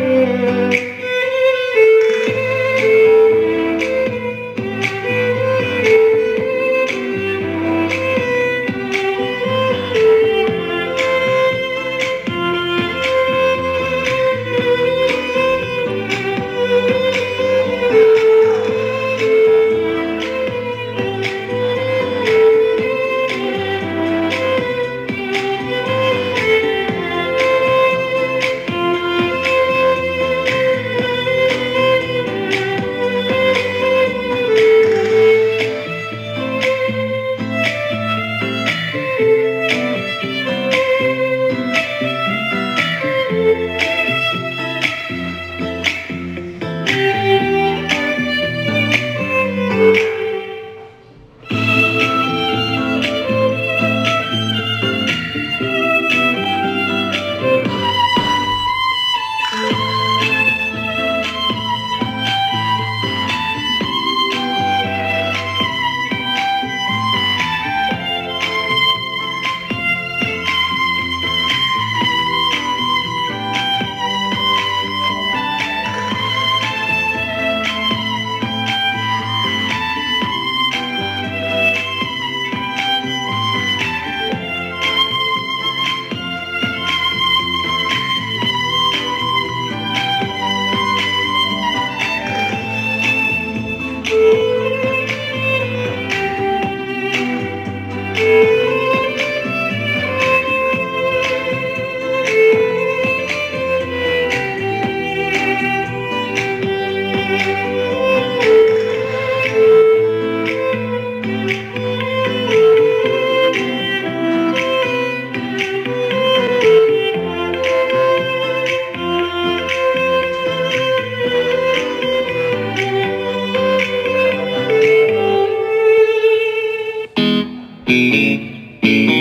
Amen. Thank you.